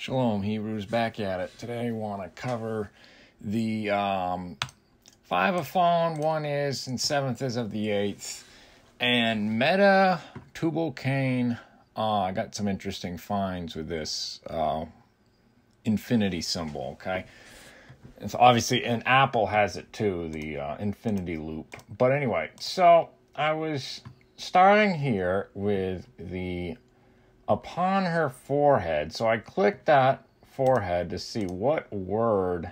Shalom, Hebrews, back at it. Today I want to cover the um, five of fallen, one is, and seventh is of the eighth. And meta Tubal Cain. Uh, I got some interesting finds with this uh, infinity symbol, okay? It's obviously, and Apple has it too, the uh, infinity loop. But anyway, so I was starting here with the upon her forehead. So I clicked that forehead to see what word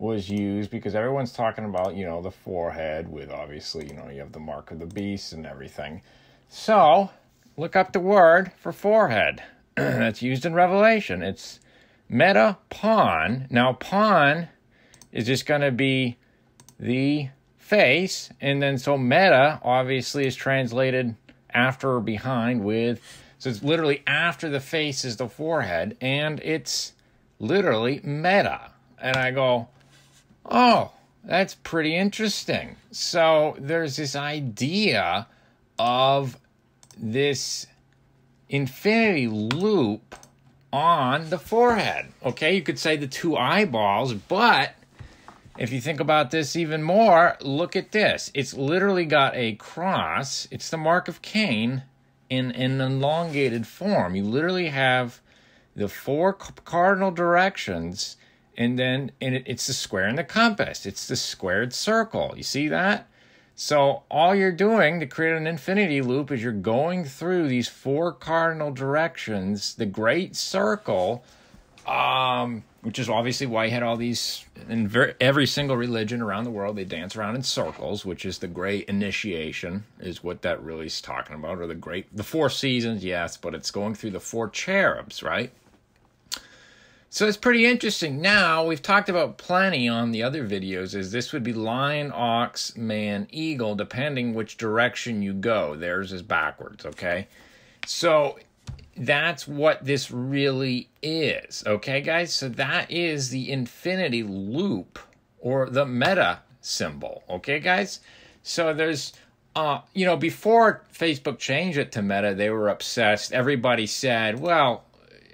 was used because everyone's talking about, you know, the forehead with obviously, you know, you have the mark of the beast and everything. So look up the word for forehead that's used in Revelation. It's meta pon. Now, pon is just going to be the face, and then so meta obviously is translated after or behind with so it's literally after the face is the forehead, and it's literally meta. And I go, oh, that's pretty interesting. So there's this idea of this infinity loop on the forehead. Okay, you could say the two eyeballs, but if you think about this even more, look at this. It's literally got a cross, it's the mark of Cain in, an elongated form. You literally have the four cardinal directions, and then and it, it's the square and the compass. It's the squared circle. You see that? So all you're doing to create an infinity loop is you're going through these four cardinal directions, the great circle, um, which is obviously why he had all these in very, every single religion around the world they dance around in circles which is the great initiation is what that really is talking about or the great the four seasons yes but it's going through the four cherubs right? So it's pretty interesting. Now we've talked about plenty on the other videos is this would be lion ox man eagle depending which direction you go. Theirs is backwards okay? So that's what this really is. Okay, guys? So that is the infinity loop or the meta symbol. Okay, guys? So there's, uh, you know, before Facebook changed it to meta, they were obsessed. Everybody said, well,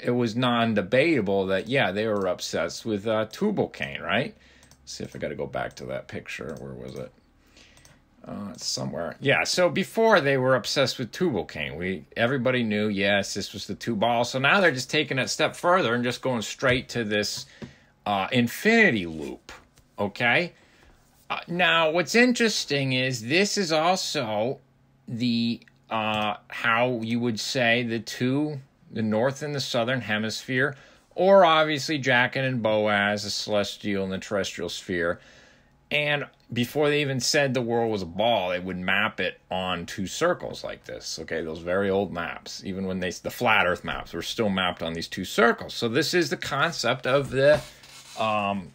it was non debatable that, yeah, they were obsessed with uh, Tubal Cain, right? Let's see if I got to go back to that picture. Where was it? Uh, somewhere. Yeah, so before they were obsessed with Tubal Cain. We everybody knew, yes, this was the two Tubal. So now they're just taking it a step further and just going straight to this uh, infinity loop. Okay? Uh, now, what's interesting is this is also the uh, how you would say the two, the north and the southern hemisphere, or obviously Jachin and Boaz, the celestial and the terrestrial sphere and before they even said the world was a ball, they would map it on two circles like this. Okay, those very old maps, even when they the flat Earth maps were still mapped on these two circles. So this is the concept of the um,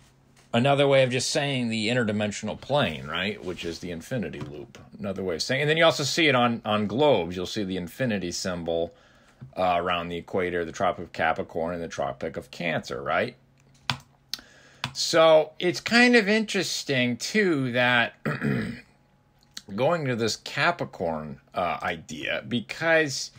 another way of just saying the interdimensional plane, right? Which is the infinity loop. Another way of saying. And then you also see it on on globes. You'll see the infinity symbol uh, around the equator, the Tropic of Capricorn, and the Tropic of Cancer, right? So it's kind of interesting too that going to this Capricorn uh, idea because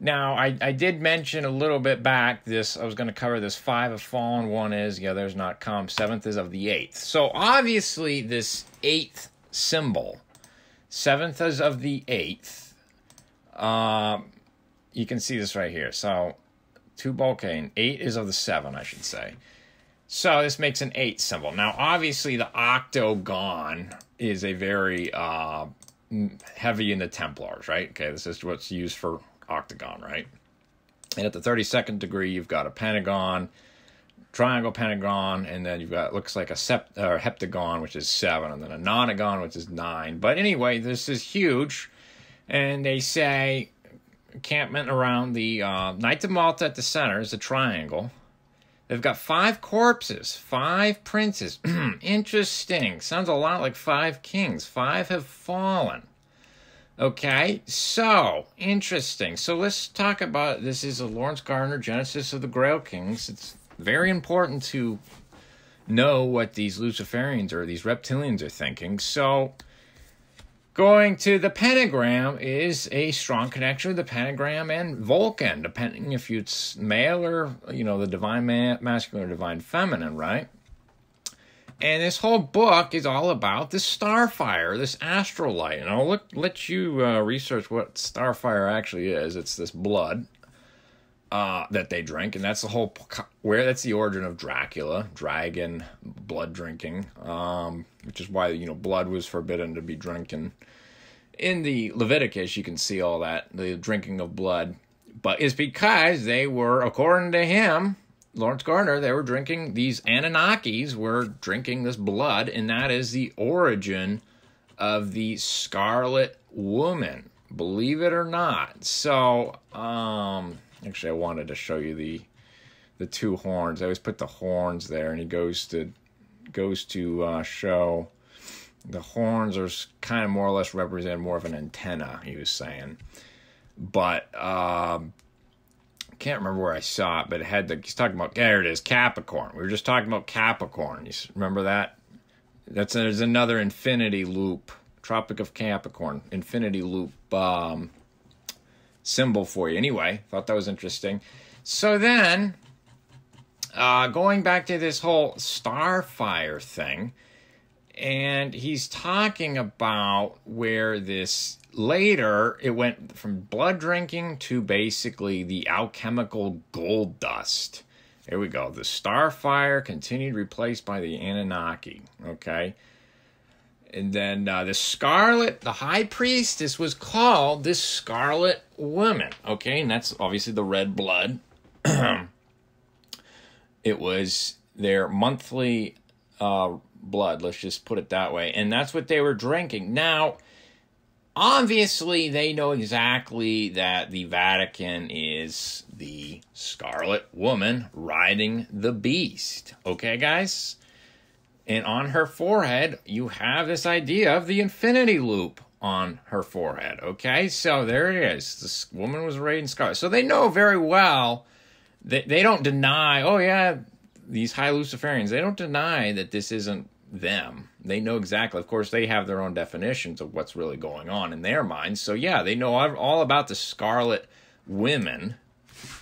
now I, I did mention a little bit back this I was going to cover this five of fallen one is the other is not come seventh is of the eighth. So obviously this eighth symbol seventh is of the eighth um you can see this right here. So Tubal Cain eight is of the seven I should say so this makes an 8 symbol. Now, obviously, the octagon is a very uh, heavy in the Templars, right? Okay, this is what's used for octagon, right? And at the 32nd degree, you've got a pentagon, triangle pentagon, and then you've got looks like a sept, or heptagon, which is seven, and then a nonagon, which is nine. But anyway, this is huge, and they say encampment around the uh, of Malta at the center is a triangle They've got five corpses, five princes. Interesting. Sounds a lot like five kings. Five have fallen. Okay, so interesting. So let's talk about this. Is a Laurence Gardner Genesis of the Grail Kings. It's very important to know what these Luciferians or these reptilians are thinking. So Going to the pentagram is a strong connection with the pentagram and Vulcan, depending if it's male or, you know, the divine ma- masculine or divine feminine, right? And this whole book is all about this starfire, this astral light. And I'll look, let you uh, research what starfire actually is. It's this blood uh, that they drink, and that's the whole where that's the origin of Dracula, dragon blood drinking, um, which is why you know blood was forbidden to be drinking. In the Leviticus, you can see all that the drinking of blood, but it's because they were, according to him, Laurence Gardner, they were drinking these Anunnakis were drinking this blood, and that is the origin of the Scarlet Woman. Believe it or not. So, um, actually, I wanted to show you the the two horns. I always put the horns there, and he goes to goes to uh, show the horns are kind of more or less represent more of an antenna. He was saying, but I can't remember where I saw it, but it had the he's talking about there it is Capricorn. We were just talking about Capricorn. You remember that? That's there's another infinity loop. Tropic of Capricorn, infinity loop um, symbol for you. Anyway, thought that was interesting. So then, uh, going back to this whole starfire thing, and he's talking about where this later it went from blood drinking to basically the alchemical gold dust. There we go. The starfire continued replaced by the Anunnaki. Okay. And then uh, the Scarlet, the High Priestess was called this Scarlet Woman. Okay, and that's obviously the red blood. it was their monthly uh, blood, let's just put it that way. And that's what they were drinking. Now, obviously, they know exactly that the Vatican is the Scarlet Woman riding the beast. Okay, guys? And on her forehead, you have this idea of the infinity loop on her forehead. Okay, so there it is. This woman was arrayed in scarlet. So they know very well that they don't deny, oh, yeah, these high Luciferians, they don't deny that this isn't them. They know exactly. Of course, they have their own definitions of what's really going on in their minds. So, yeah, they know all about the scarlet women,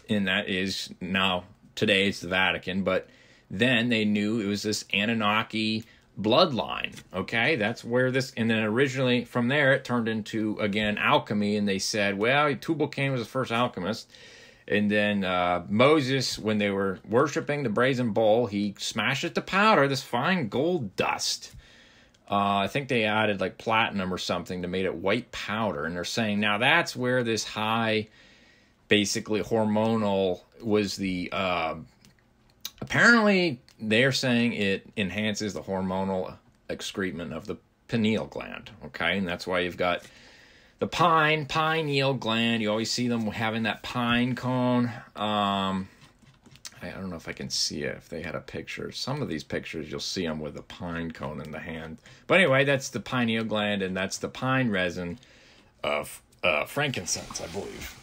and that is now today it's the Vatican, but then they knew it was this Anunnaki bloodline. Okay, that's where this, and then originally from there it turned into again alchemy, and they said, well, Tubal Cain was the first alchemist. And then uh, Moses, when they were worshiping the brazen bull, he smashed it to powder, this fine gold dust. Uh, I think they added like platinum or something to make it white powder. And they're saying now that's where this high, basically hormonal, was the uh, Apparently, they're saying it enhances the hormonal excrement of the pineal gland. Okay, and that's why you've got the pine pineal gland. You always see them having that pine cone. Um, I don't know if I can see it if they had a picture. Some of these pictures you'll see them with a pine cone in the hand. But anyway, that's the pineal gland, and that's the pine resin of uh, frankincense, I believe.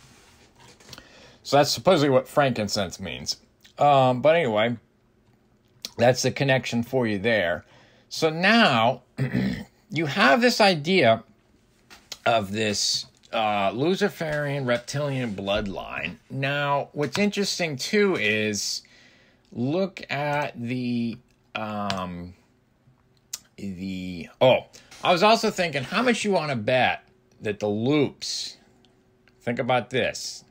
So that's supposedly what frankincense means. Um, but anyway, that's the connection for you there. So now you have this idea of this uh, Luciferian reptilian bloodline. Now, what's interesting too is look at the um, the oh, I was also thinking how much you want to bet that the loops. Think about this.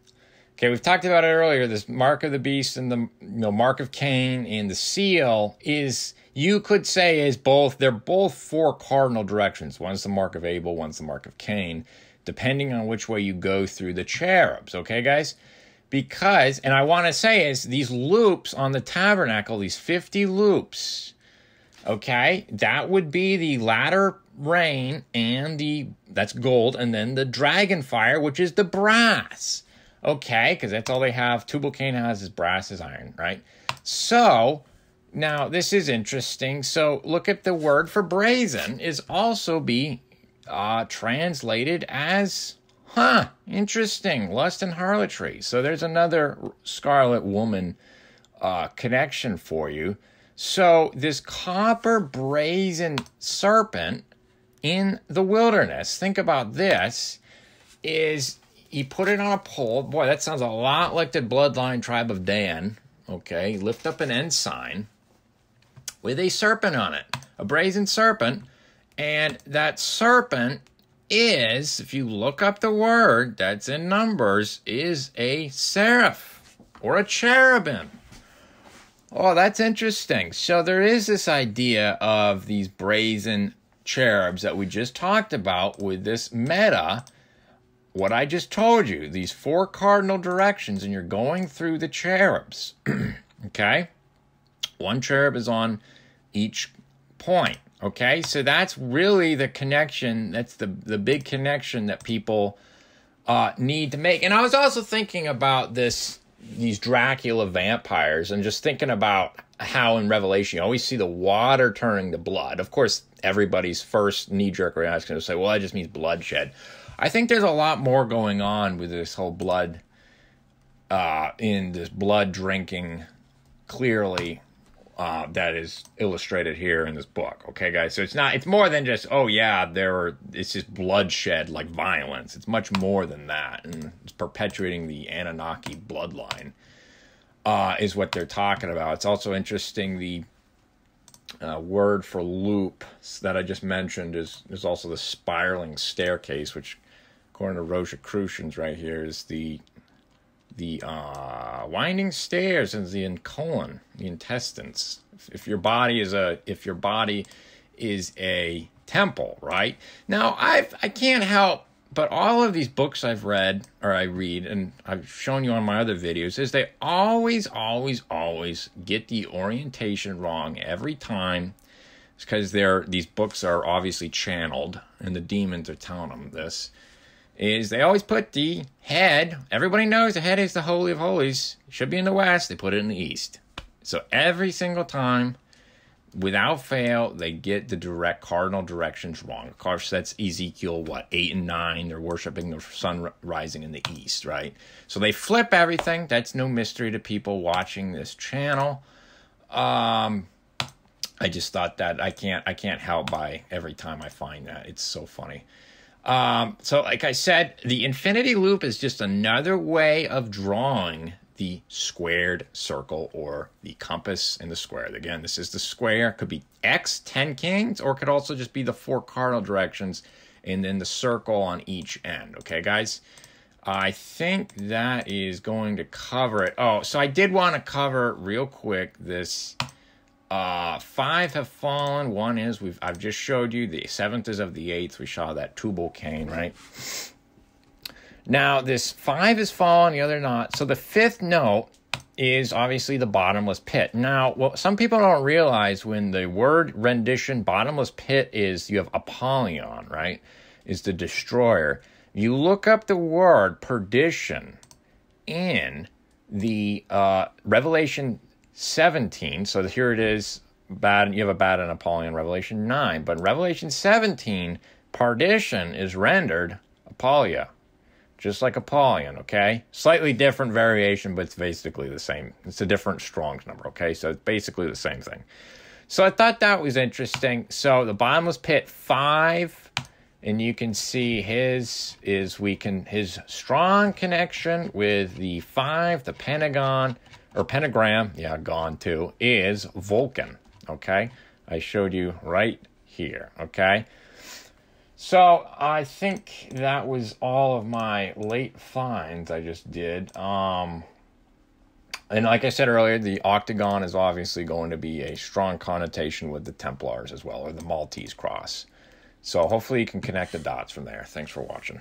Okay, we've talked about it earlier. This mark of the beast and the you know, mark of Cain and the seal is you could say is both they're both four cardinal directions. One's the mark of Abel, one's the mark of Cain, depending on which way you go through the cherubs. Okay, guys? Because, and I want to say is these loops on the tabernacle, these 50 loops, okay, that would be the latter rain and the that's gold, and then the dragon fire, which is the brass. Okay, because that's all they have. Tubal Cain has is brass is iron, right? So now this is interesting. So look at the word for brazen is also be uh, translated as huh interesting lust and harlotry. So there's another scarlet woman uh, connection for you. So this copper brazen serpent in the wilderness. Think about this is he put it on a pole. Boy, that sounds a lot like the bloodline tribe of Dan. Okay, lift up an ensign with a serpent on it, a brazen serpent. And that serpent is, if you look up the word that's in Numbers, is a seraph or a cherubim. Oh, that's interesting. So there is this idea of these brazen cherubs that we just talked about with this meta. What I just told you, these four cardinal directions, and you're going through the cherubs. okay? One cherub is on each point. Okay, so that's really the connection. That's the the big connection that people uh, need to make. And I was also thinking about this these Dracula vampires and just thinking about how in Revelation you always see the water turning to blood. Of course, everybody's first knee jerk reaction is to say, "Well, that just means bloodshed." I think there's a lot more going on with this whole blood uh, in this blood drinking. Clearly, uh, that is illustrated here in this book. Okay, guys. So it's not. It's more than just. Oh yeah, there. Are, it's just bloodshed, like violence. It's much more than that, and it's perpetuating the Anunnaki bloodline. Uh, is what they're talking about. It's also interesting. The uh, word for loop that I just mentioned is is also the spiraling staircase, which, according to Rosicrucians, right here is the the uh, winding stairs and the colon, the intestines. If, your body is a if your body is a temple, right? Now I've I can't help but all of these books I've read or I read and I've shown you on my other videos is they always, always, always get the orientation wrong every time. It's because these books are obviously channeled and the demons are telling them this is they always put the head, everybody knows the head is the Holy of Holies, should be in the West, they put it in the East. So every single time, without fail, they get the direct cardinal directions wrong. Of course, that's Ezekiel, what, 8 and 9. They're worshiping the sun rising in the East, right? So they flip everything. That's no mystery to people watching this channel. Um, I just thought that I can't I can't help by every time I find that. It's so funny. Um, so, like I said, the infinity loop is just another way of drawing the squared circle or the compass in the square. Again, this is the square. Could be X, 10 kings, or could also just be the four cardinal directions and then the circle on each end. Okay, guys? I think that is going to cover it. Oh, so I did want to cover real quick this uh, five have fallen. One is we've I've just showed you. The seventh is of the eighth. We saw that Tubal Cain, right? Now this five is fallen, the other not. So the fifth note is obviously the bottomless pit. Now, what some people don't realize when the word rendition bottomless pit is you have Apollyon, right? Is the destroyer. You look up the word perdition in the uh, Revelation 17. So here it is. Bad. You have Abaddon in Apollyon Revelation 9. But in Revelation 17, perdition is rendered Apoleia. Just like Apollyon, okay? Slightly different variation, but it's basically the same. It's a different Strong's number, okay? So it's basically the same thing. So I thought that was interesting. So the bottomless pit, five, and you can see his is we can his strong connection with the five, the pentagon, or pentagram, yeah, gone too, is Vulcan. Okay, I showed you right here. Okay, so I think that was all of my late finds I just did. Um, and like I said earlier, the octagon is obviously going to be a strong connotation with the Templars as well, or the Maltese cross. So hopefully you can connect the dots from there. Thanks for watching.